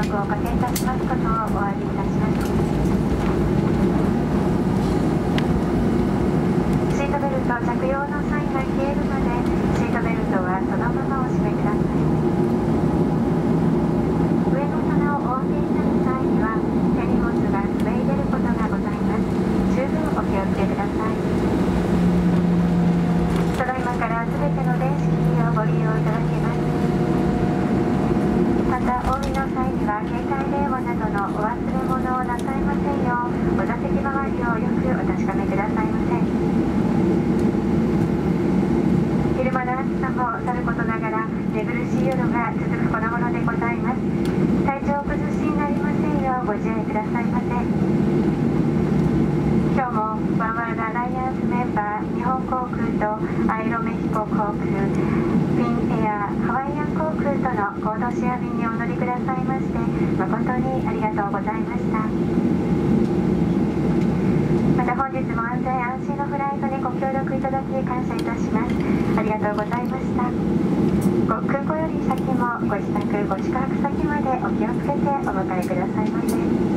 迷惑をおかけいたしますことをお詫びいたしますシートベルト着用のサインが消えるまでシートベルトはそのままお締めください上の棚をお開けになる際には手荷物が滑り出ることがございます十分お気をつけくださいただいまからすべての電子機器をご利用いただけますまたお降りの際には携帯電話などのお忘れ物をなさいませんようお座席周りをよくお確かめくださいませ昼間の暑さもさることながら寝苦しい夜が続くこのものでございます。体調お崩しになりませんようご自愛くださいませ。今日もワンワールドアライアンスメンバー日本航空とアイロメヒコ航空フィンエアハワイアン航空とのコードシェア便にお乗りくださいまして誠にありがとうございました。また本日も安全安心のフライトにご協力いただき感謝いたします。ありがとうございました。先もご自宅ご宿泊先までお気をつけてお迎えくださいませ。